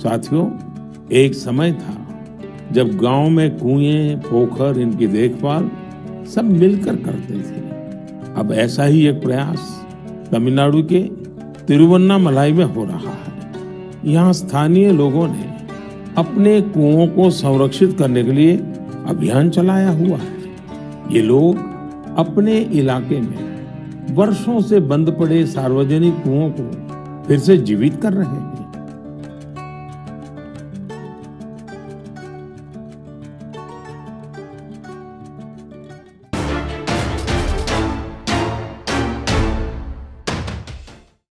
साथियों, एक समय था जब गाँव में कुएँ, पोखर, इनकी देखभाल सब मिलकर करते थे। अब ऐसा ही एक प्रयास तमिलनाडु के तिरुवन्नामलाई में हो रहा है। यहाँ स्थानीय लोगों ने अपने कुओं को संरक्षित करने के लिए अभियान चलाया हुआ है। ये लोग अपने इलाके में वर्षों से बंद पड़े सार्वजनिक कुओं को फिर से जीवित कर रहे हैं।